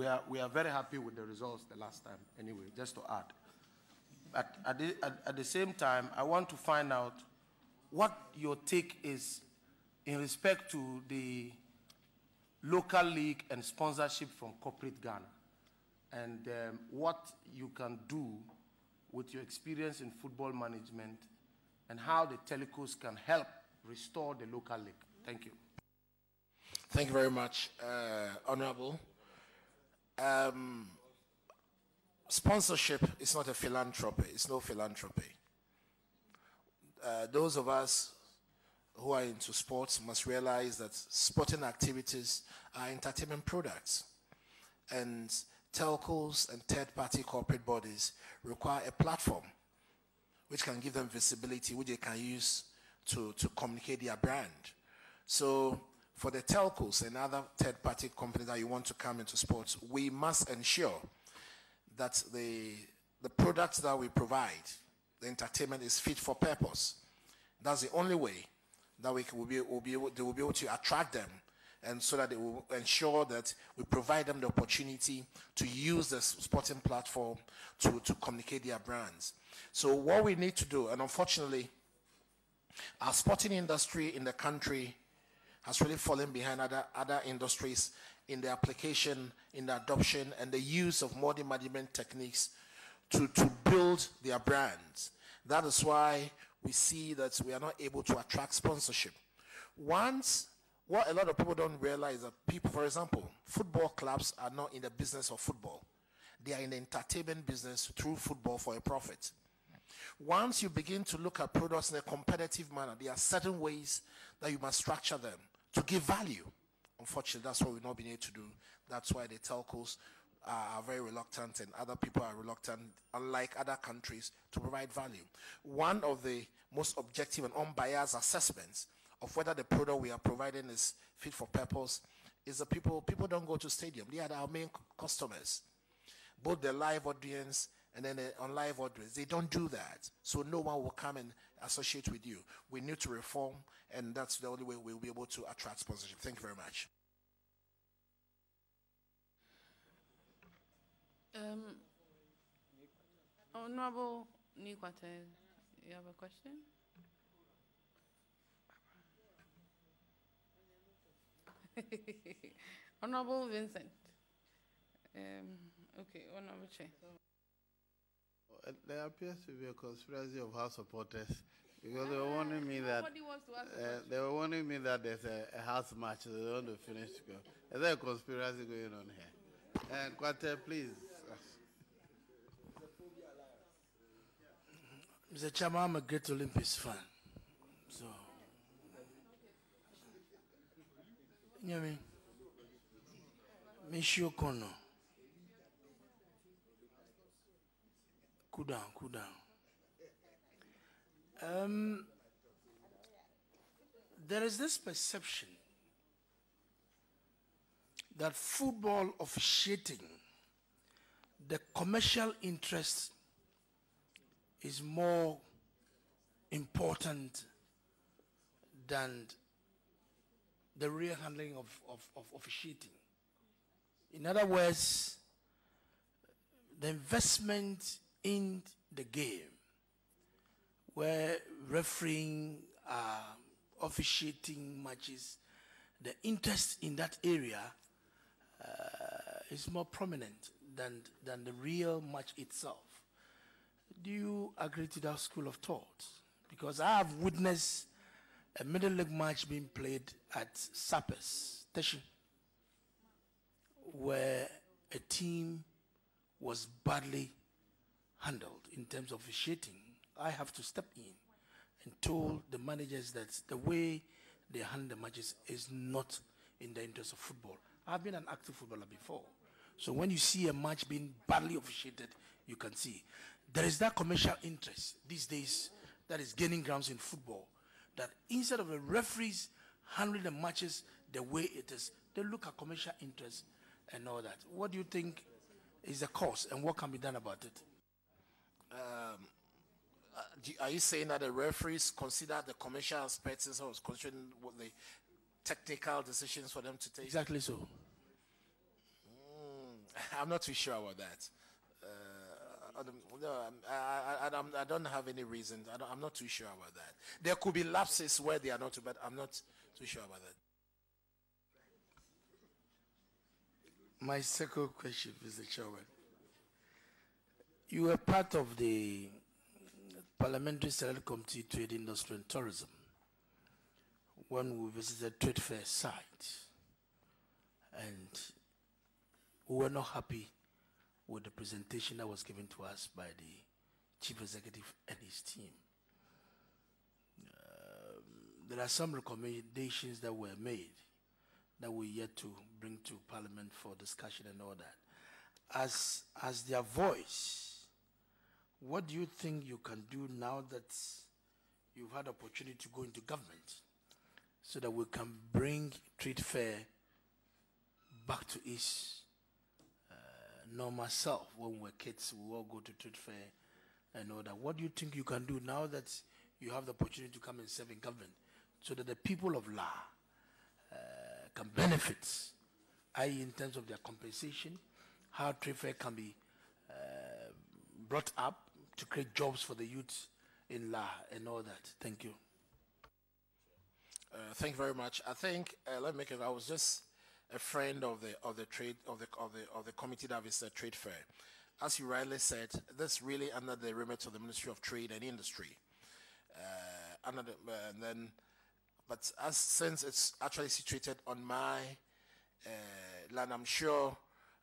we are, we are very happy with the results the last time, anyway, just to add. But at the, at, at the same time, I want to find out what your take is in respect to the local league and sponsorship from corporate Ghana and um, what you can do with your experience in football management and how the telecos can help restore the local league. Thank you. Thank you very much, uh, Honorable. Um, sponsorship is not a philanthropy. It's no philanthropy. Uh, those of us who are into sports must realize that sporting activities are entertainment products. And telcos and third-party corporate bodies require a platform which can give them visibility, which they can use to, to communicate their brand. So for the telcos and other third-party companies that you want to come into sports, we must ensure that the, the products that we provide, the entertainment is fit for purpose. That's the only way that we will be, will be able, they will be able to attract them and so that they will ensure that we provide them the opportunity to use the sporting platform to, to communicate their brands. So what we need to do, and unfortunately, our sporting industry in the country has really fallen behind other, other industries in the application, in the adoption, and the use of modern management techniques to, to build their brands. That is why we see that we are not able to attract sponsorship. Once, what a lot of people don't realize that people, for example, football clubs are not in the business of football. They are in the entertainment business through football for a profit. Once you begin to look at products in a competitive manner, there are certain ways that you must structure them to give value. Unfortunately, that's what we've not been able to do. That's why the telcos are very reluctant and other people are reluctant, unlike other countries, to provide value. One of the most objective and unbiased assessments of whether the product we are providing is fit for purpose is that people people don't go to stadium. They are our main customers, both the live audience and then the on live audience. They don't do that, so no one will come and associate with you. We need to reform, and that's the only way we'll be able to attract sponsorship. Thank you very much. Um, Honorable Nikwate, you have a question? Honorable Vincent. Um, okay, Honorable Chair. There appears to be a conspiracy of Hearts supporters because they were warning me that uh, they were warning me that there's a, a Hearts match. So they want to finish to go. Is there a conspiracy going on here? And uh, Kwate, please. Mr. Chairman, I'm a great Olympics fan. So, you know what I mean? Michio Kono. Cool down, cool down. Um, there is this perception that football officiating, the commercial interest is more important than the real handling of, of, of officiating. In other words, the investment in the game where refereeing, uh, officiating matches, the interest in that area uh, is more prominent than, than the real match itself. Do you agree to that school of thought? Because I have witnessed a middle league match being played at Sapes, Station, where a team was badly handled in terms of officiating. I have to step in and told the managers that the way they handle the matches is not in the interest of football. I've been an active footballer before. So when you see a match being badly officiated, you can see there is that commercial interest these days that is gaining grounds in football. That instead of the referees handling the matches the way it is, they look at commercial interest and all that. What do you think is the cause and what can be done about it? Are you saying that the referees consider the commercial aspects instead of considering what the technical decisions for them to take? Exactly so. Mm, I'm not too sure about that. Uh, I don't, no, I, I, I, I, don't have any reason. I am not too sure about that. There could be lapses where they are not, but I'm not too sure about that. My second question, Mr. Chairman. You were part of the Parliamentary Select Committee Trade, Industry and Tourism when we visited Trade Fair site. And we were not happy with the presentation that was given to us by the chief executive and his team. Um, there are some recommendations that were made that we yet to bring to Parliament for discussion and all that. As, as their voice, what do you think you can do now that you've had opportunity to go into government so that we can bring trade fair back to its uh, normal self. When we were kids, we all go to trade fair and all that. What do you think you can do now that you have the opportunity to come and serve in government so that the people of La uh, can benefit, i.e. in terms of their compensation, how trade fair can be uh, brought up to create jobs for the youth in La and all that. Thank you. Uh, thank you very much. I think uh, let me make it. I was just a friend of the of the trade of the of the of the committee that visited trade fair. As you rightly said, this really under the remit of the Ministry of Trade and Industry. Uh, under the, uh, and then, but as since it's actually situated on my uh, land, I'm sure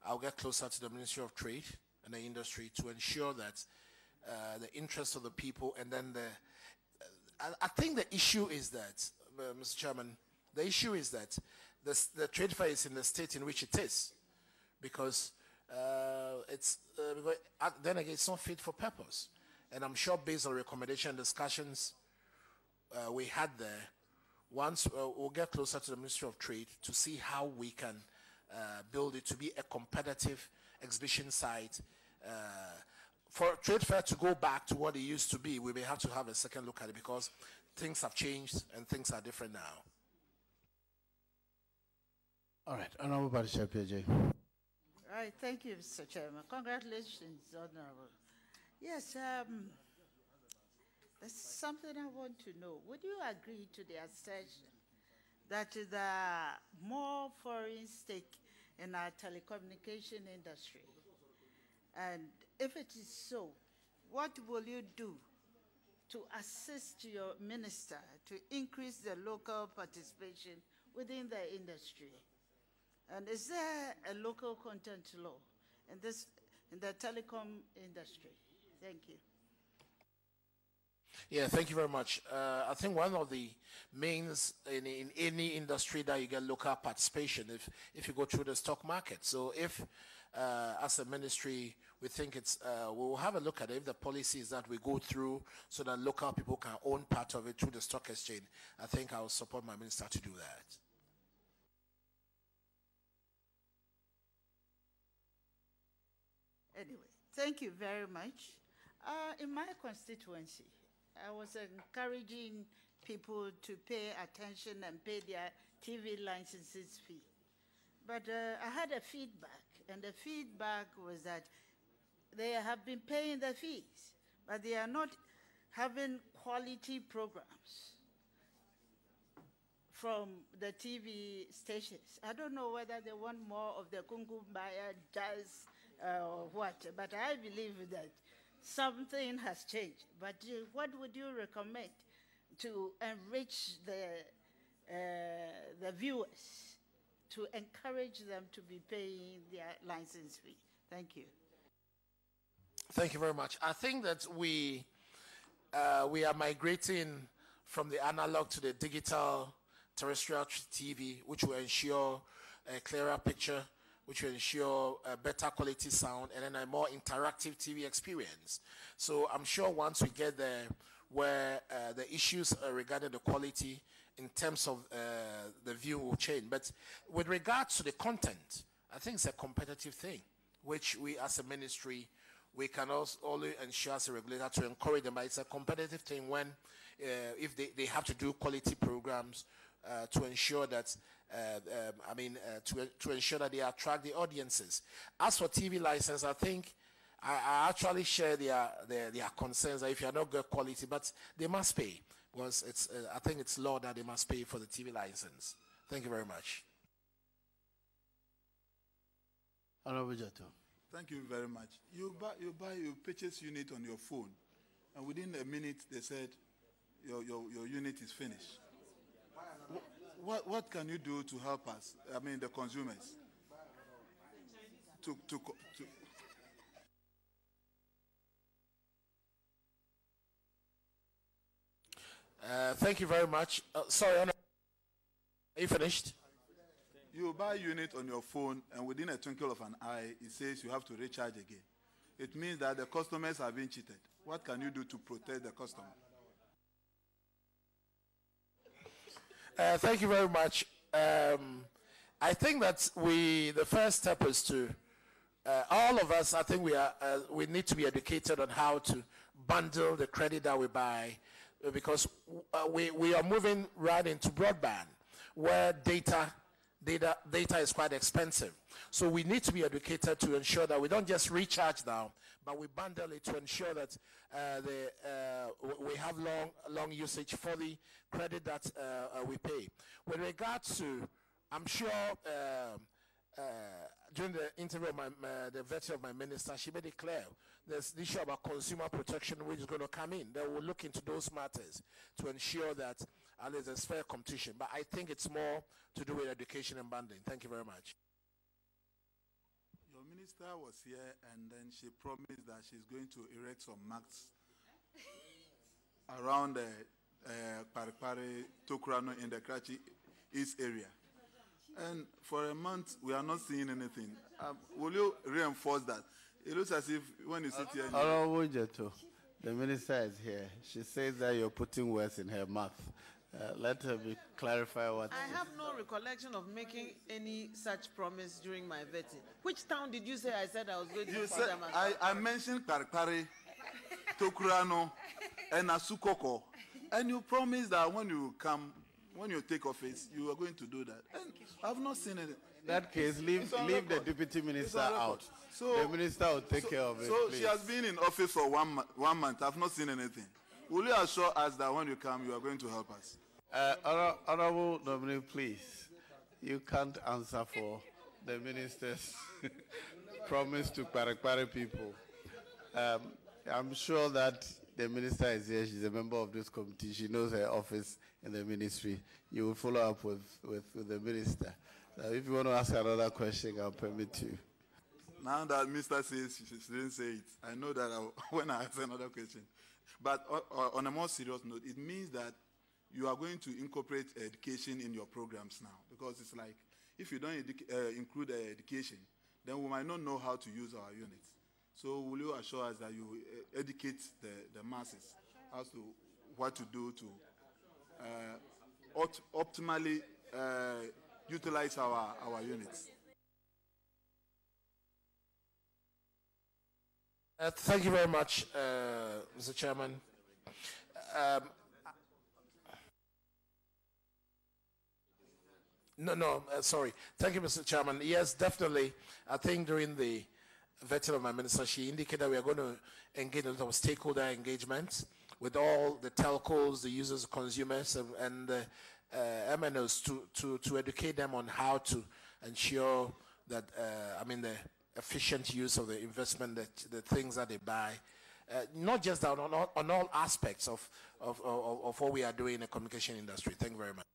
I'll get closer to the Ministry of Trade and the Industry to ensure that uh, the interests of the people and then the. I, I think the issue is that, Mr. Chairman, the issue is that the, the trade fair is in the state in which it is because uh, it's uh, uh, then again it's not fit for purpose and i'm sure based on recommendation discussions uh, we had there once uh, we'll get closer to the ministry of trade to see how we can uh, build it to be a competitive exhibition site for trade fair to go back to what it used to be we may have to have a second look at it because things have changed and things are different now all right, Honorable Patricia PJ. All right, thank you, Mr. Chairman. Congratulations, Honorable. Yes, um, there's something I want to know. Would you agree to the assertion that there are more foreign stake in our telecommunication industry? And if it is so, what will you do to assist your minister to increase the local participation within the industry? And is there a local content law in this in the telecom industry? Thank you. Yeah, thank you very much. Uh, I think one of the means in, in, any industry that you get local participation if, if you go through the stock market. So if, uh, as a ministry, we think it's, uh, we'll have a look at it, if the policies that we go through so that local people can own part of it through the stock exchange, I think I will support my minister to do that. Anyway, thank you very much. Uh, in my constituency, I was encouraging people to pay attention and pay their TV licenses fee. But uh, I had a feedback, and the feedback was that they have been paying the fees, but they are not having quality programs from the TV stations. I don't know whether they want more of the Kumkum Bhagya jazz uh, or what, but I believe that something has changed. But uh, what would you recommend to enrich the, uh, the viewers, to encourage them to be paying their license fee? Thank you. Thank you very much. I think that we, uh, we are migrating from the analog to the digital terrestrial TV, which will ensure a clearer picture which will ensure a better quality sound and then a more interactive TV experience. So I'm sure once we get there where uh, the issues uh, regarding the quality in terms of uh, the view will change. But with regards to the content, I think it's a competitive thing, which we as a ministry, we can also only ensure as a regulator to encourage them. But it's a competitive thing when, uh, if they, they have to do quality programs uh, to ensure that uh, um, I mean, uh, to, to ensure that they attract the audiences. As for TV license, I think I, I actually share their, their, their concerns that if you are not good quality, but they must pay because it's, uh, I think it's law that they must pay for the TV license. Thank you very much. Honorable Jato. Thank you very much. You buy, you buy your purchase unit on your phone, and within a minute they said your, your, your unit is finished. What, what can you do to help us? I mean, the consumers. To, to, to uh, thank you very much. Uh, sorry. Are you finished? You buy a unit on your phone, and within a twinkle of an eye, it says you have to recharge again. It means that the customers have been cheated. What can you do to protect the customer? Uh, thank you very much. Um, I think that we, the first step is to, uh, all of us, I think we are, uh, we need to be educated on how to bundle the credit that we buy because uh, we, we are moving right into broadband where data data, data is quite expensive. So we need to be educated to ensure that we don't just recharge now, but we bundle it to ensure that uh, the, uh, we have long, long usage for the credit that uh, uh we pay. With regards to, I'm sure um, uh, during the interview of my, the vetting of my minister, she made it clear there's the issue about consumer protection which is going to come in. They will look into those matters to ensure that there's fair competition. But I think it's more to do with education and banding. Thank you very much. Your minister was here and then she promised that she's going to erect some marks around the uh, Paripari, Tokurano in the Krachi East area. And for a month, we are not seeing anything. Um, will you reinforce that? It looks as if when you sit here. Honorable Jeto, the minister is here. She says that you're putting words in her mouth. Uh, let me clarify what. I have no recollection of making any such promise during my vetting. Which town did you say I said I was going to? You said I, I mentioned Karkari, Tokurano, and Asukoko, and you promised that when you come, when you take office, you are going to do that. And I've not seen it. In that case, leave leave the deputy minister out. So the minister will take so, care of it. So please. she has been in office for one one month. I've not seen anything. Will you assure us that when you come, you are going to help us? Uh, Honorable Dominic, please. You can't answer for the minister's promise to Parakwari people. Um, I'm sure that the minister is here. She's a member of this committee. She knows her office in the ministry. You will follow up with, with, with the minister. If you want to ask another question, I'll permit you. Now that Mr. says she didn't say it, I know that I'll, when I ask another question, but on a more serious note, it means that you are going to incorporate education in your programs now because it's like if you don't uh, include uh, education, then we might not know how to use our units. So will you assure us that you uh, educate the, the masses as to what to do to opt optimally uh, utilize our, our units? Uh, thank you very much, uh, Mr. Chairman. Um, no, no, uh, sorry. Thank you, Mr. Chairman. Yes, definitely. I think during the vetting of my minister, she indicated we are going to engage in a lot of stakeholder engagement with all the telcos, the users, consumers, and, and the uh, MNOs to, to, to educate them on how to ensure that, uh, I mean, the efficient use of the investment, that the things that they buy. Uh, not just that, on all, on all aspects of, of, of, of, what we are doing in the communication industry. Thank you very much.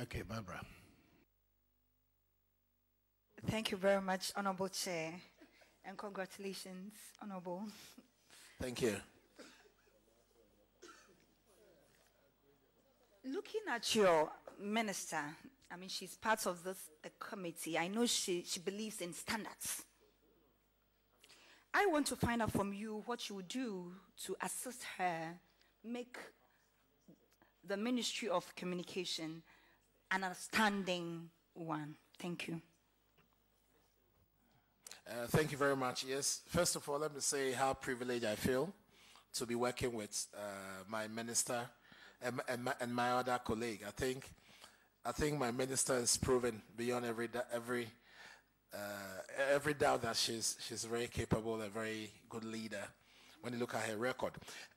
Okay, Barbara. Thank you very much, Honorable Chair, and congratulations, Honorable. Thank you. Looking at your minister, I mean, she's part of this committee. I know she, she believes in standards. I want to find out from you what you would do to assist her make the Ministry of Communication an outstanding one. Thank you. Uh, thank you very much. Yes, first of all, let me say how privileged I feel to be working with uh, my minister and, and, my, and my other colleague. I think I think my minister is proven beyond every every uh, every doubt that she's she's very capable, a very good leader. When you look at her record,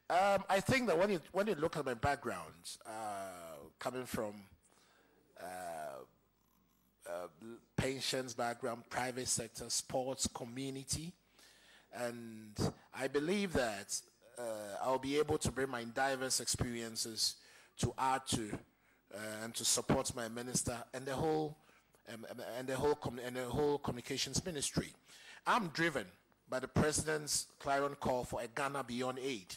um, I think that when you when you look at my background, uh, coming from uh, uh, pensions background, private sector, sports, community, and I believe that uh, I'll be able to bring my diverse experiences to add to uh, and to support my minister and the whole um, and the whole and the whole communications ministry. I'm driven by the president's clarion call for a Ghana beyond aid.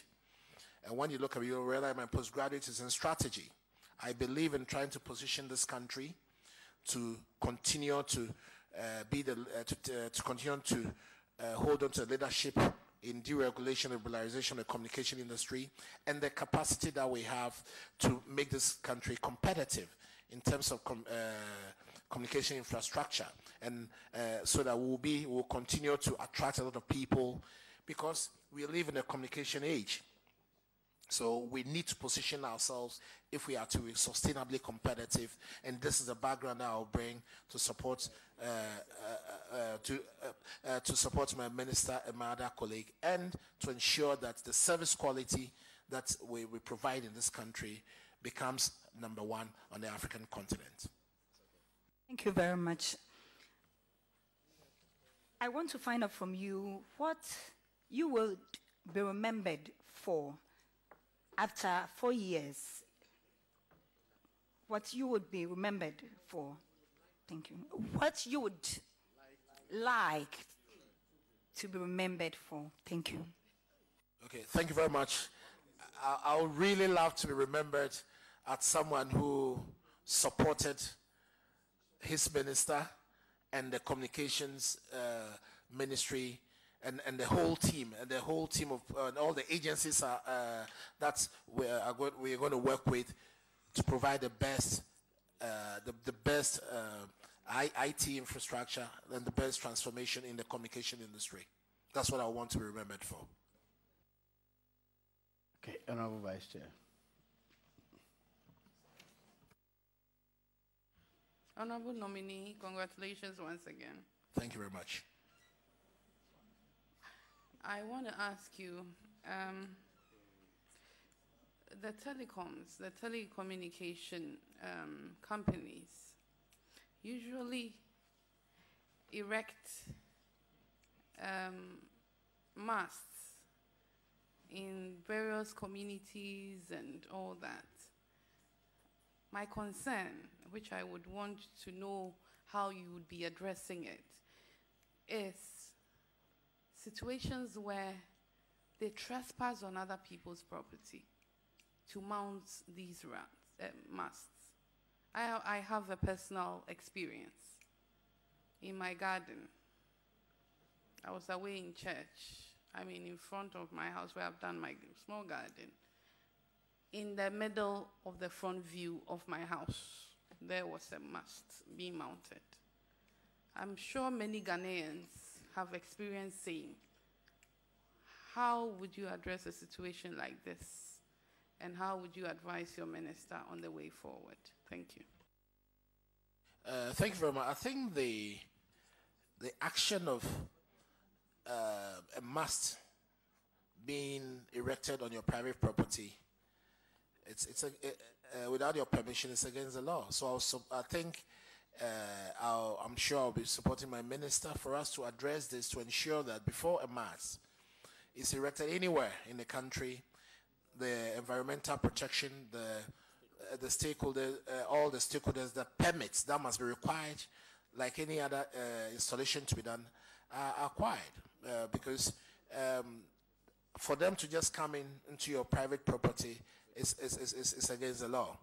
And when you look at it, you'll realize my postgraduate is in strategy. I believe in trying to position this country to continue to uh, be the uh, to, uh, to continue to uh, hold on to leadership in deregulation liberalization of the communication industry and the capacity that we have to make this country competitive in terms of com uh, communication infrastructure. And uh, so that we'll be we'll continue to attract a lot of people because we live in a communication age so we need to position ourselves if we are to be sustainably competitive. And this is the background that I'll bring to support uh, uh, uh, to uh, uh, to support my minister and my other colleague, and to ensure that the service quality that we, we provide in this country becomes number one on the African continent. Thank you very much. I want to find out from you what you will be remembered for after four years, what you would be remembered for. Thank you. What you would like to be remembered for. Thank you. Okay, thank you very much. I, I would really love to be remembered as someone who supported his minister and the communications uh, ministry and, and the whole team and the whole team of uh, all the agencies are, uh, that we are, going, we are going to work with to provide the best uh, the, the best uh, IT infrastructure and the best transformation in the communication industry. That's what I want to be remembered for. Okay, Honorable Vice Chair. Honorable nominee, congratulations once again. Thank you very much. I want to ask you um, the telecoms, the telecommunication um, companies usually erect um, masts in various communities and all that. My concern, which I would want to know how you would be addressing it, is situations where they trespass on other people's property to mount these rats, uh, masts. I, I have a personal experience. In my garden, I was away in church, I mean, in front of my house where I've done my small garden. In the middle of the front view of my house, there was a mast being mounted. I'm sure many Ghanaians have experienced saying. How would you address a situation like this? And how would you advise your minister on the way forward? Thank you. Uh, thank you very much. I think the the action of uh, a mast being erected on your private property, it's it's a, it, uh, without your permission, it's against the law. So I think uh, i am sure I'll be supporting my minister for us to address this to ensure that before a mass is erected anywhere in the country, the environmental protection, the uh, the stakeholders, uh, all the stakeholders, the permits that must be required, like any other uh, installation to be done, are acquired. Uh, because um, for them to just come in into your private property is, is, is, is against the law.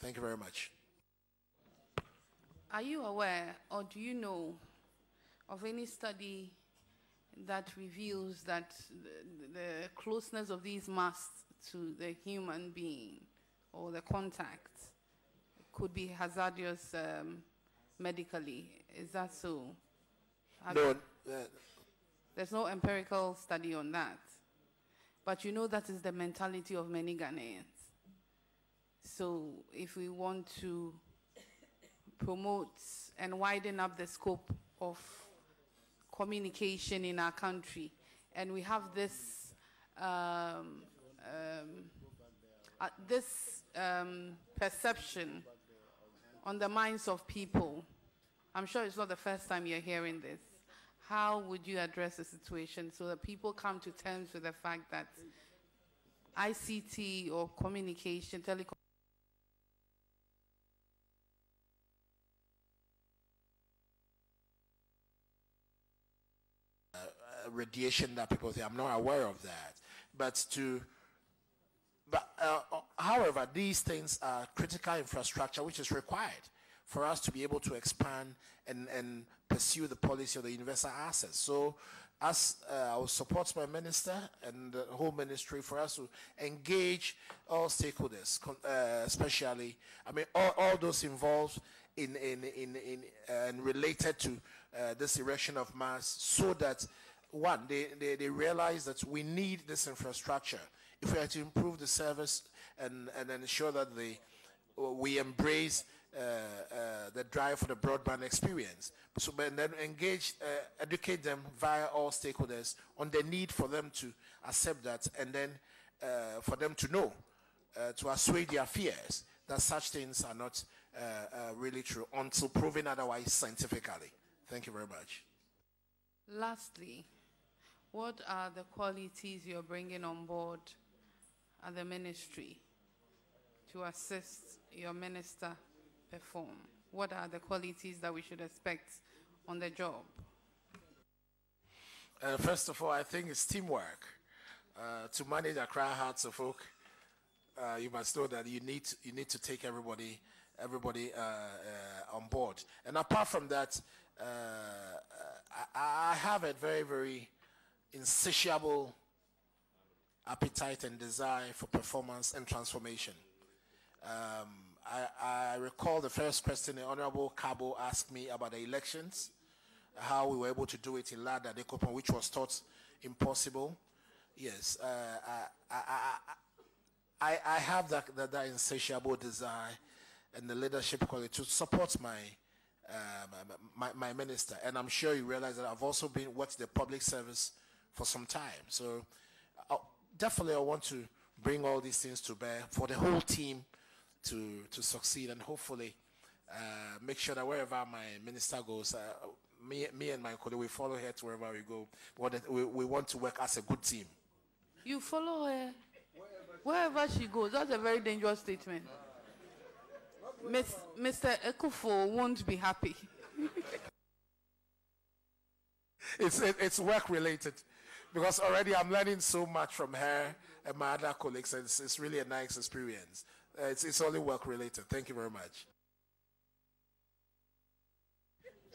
Thank you very much. Are you aware or do you know of any study that reveals that the, the closeness of these masts to the human being or the contact could be hazardous um, medically? Is that so? no. Uh, there's no empirical study on that. But you know that is the mentality of many Ghanaians. So if we want to promote and widen up the scope of communication in our country. And we have this, um, um, uh, this um, perception on the minds of people. I'm sure it's not the first time you're hearing this. How would you address the situation so that people come to terms with the fact that ICT or communication, telecom radiation that people say. I'm not aware of that. But to, but uh, however, these things are critical infrastructure which is required for us to be able to expand and, and pursue the policy of the universal access. So as uh, I will support my minister and the whole ministry for us to engage all stakeholders, uh, especially, I mean, all, all those involved in, in, in, in uh, and related to uh, this erection of mass so that one, they, they, they realize that we need this infrastructure if we are to improve the service and, and ensure that they, we embrace uh, uh, the drive for the broadband experience. So, then engage, uh, educate them via all stakeholders on the need for them to accept that and then uh, for them to know, uh, to assuage their fears that such things are not uh, really true until proven otherwise scientifically. Thank you very much. Lastly, what are the qualities you're bringing on board at the ministry to assist your minister perform? What are the qualities that we should expect on the job? Uh, first of all, I think it's teamwork. Uh, to manage Accra Hearts of Oak, uh, you must know that you need to, you need to take everybody everybody uh, uh, on board. And apart from that, uh, I, I, have a very very insatiable appetite and desire for performance and transformation. Um, I, I, recall the first question the Honorable Cabo asked me about the elections, how we were able to do it in Lada which was thought impossible. Yes, uh, I, I, I, have that, that, that, insatiable desire and the leadership quality to support my, uh, my, my, minister. And I'm sure you realize that I've also been worked the public service for some time. So uh, definitely I want to bring all these things to bear for the whole team to, to succeed and hopefully uh, make sure that wherever my minister goes, uh, me, me and my colleague, we follow her to wherever we go. We, we want to work as a good team. You follow her wherever she goes. That's a very dangerous statement. Miss, Mr. Ekuful won't be happy. it's, it, it's work related because already I'm learning so much from her and my other colleagues. And it's, it's really a nice experience. Uh, it's, it's only work related. Thank you very much.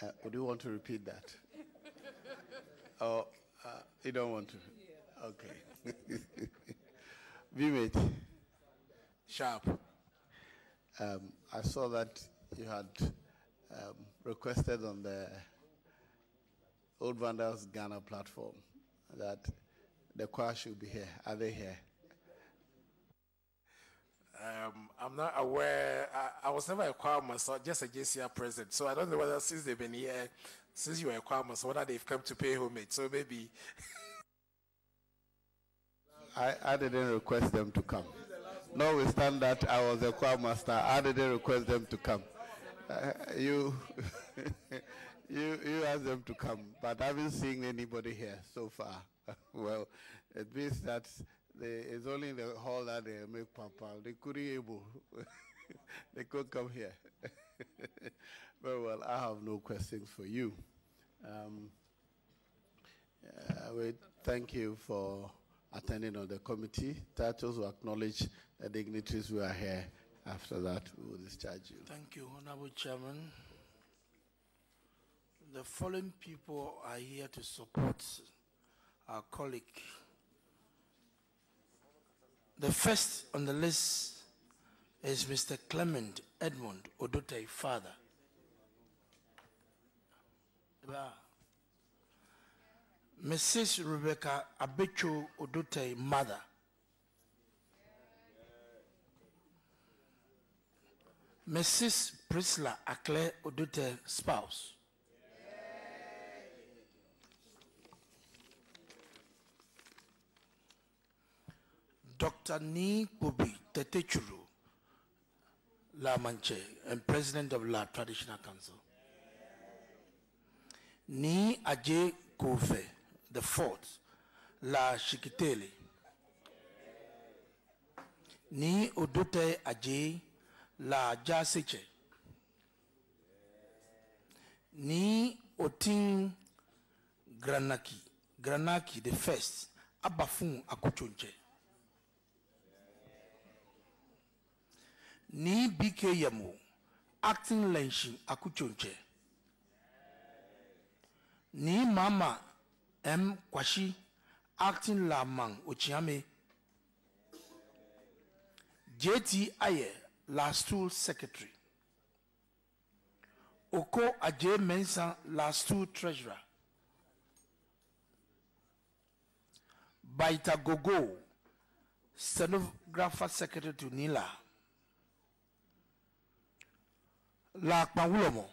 Uh, would you want to repeat that? oh, uh, you don't want to? Okay. Vimate. Sharp. Um, I saw that you had um, requested on the Old Vandals Ghana platform that the choir should be here. Are they here? Um, I'm not aware. I, I, was never a choir master, just a JCR president. So I don't know whether since they've been here, since you were a choir master, whether they've come to pay homage. So maybe. I, I didn't request them to come. Notwithstanding that I was a choir master, I didn't request them to come. Uh, you. You, you ask them to come, but I haven't seen anybody here so far. well, it means that they, it's only in the hall that they make papa. They couldn't able. they could come here. Very well, I have no questions for you. Um, uh, we thank you for attending on the committee. Titles will acknowledge the dignitaries who are here. After that, we will discharge you. Thank you, Honorable Chairman the following people are here to support our colleague. The first on the list is Mr. Clement Edmund Odotei, father. Mrs. Rebecca Abecho Odotei, mother. Mrs. Priscilla Akle Odotei spouse. Dr. Ni Kubi Tetechuru, La Mantse, and President of La Traditional Council. Ni Ajay Kofe, the fourth, La Shikitele. Ni Odute Ajay, La Jasiche. Ni Otin Granaki, Granaki the first, Abafun Akuchunche. Ni BK Yamu, acting Lenshin Akuchunche. Ni Mama M. Kwashi, acting Lamang Ochiame. JT Aye, Stool Secretary. Oko Ajay Mensa, La Stool Treasurer. Baita Gogo, Stenographer Secretary to Nila. La Kpawulomo,